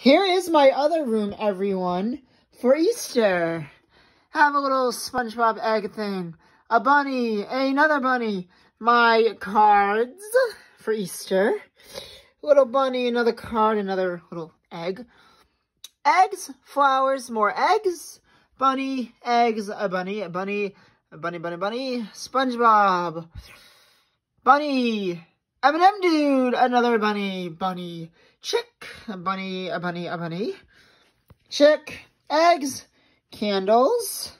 Here is my other room, everyone, for Easter. Have a little SpongeBob egg thing. A bunny, another bunny. My cards for Easter. Little bunny, another card, another little egg. Eggs, flowers, more eggs. Bunny, eggs, a bunny, a bunny, a bunny, bunny, bunny. SpongeBob. Bunny. M&M dude, another bunny, bunny. Chick, a bunny, a bunny, a bunny. Chick, eggs, candles,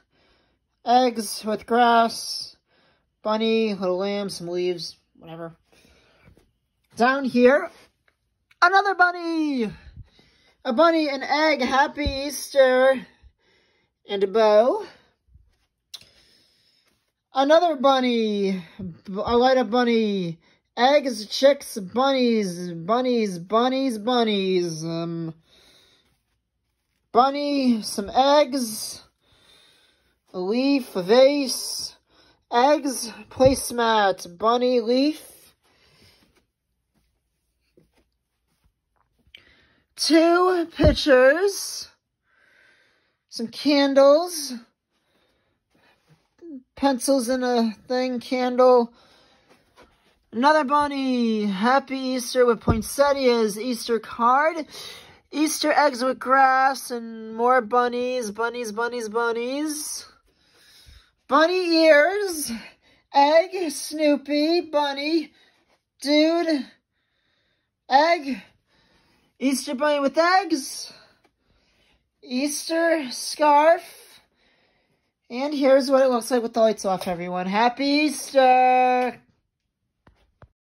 eggs with grass, bunny, little lamb, some leaves, whatever. Down here, another bunny. A bunny, an egg, happy Easter, and a bow. Another bunny, a light up bunny, eggs, chicks, bunnies, bunnies, bunnies, bunnies, um, bunny, some eggs, a leaf, a vase, eggs, placemat, bunny, leaf, two pictures, some candles, pencils in a thing, candle, Another bunny. Happy Easter with poinsettias. Easter card. Easter eggs with grass and more bunnies. Bunnies, bunnies, bunnies. Bunny ears. Egg. Snoopy. Bunny. Dude. Egg. Easter bunny with eggs. Easter scarf. And here's what it looks like with the lights off, everyone. Happy Easter!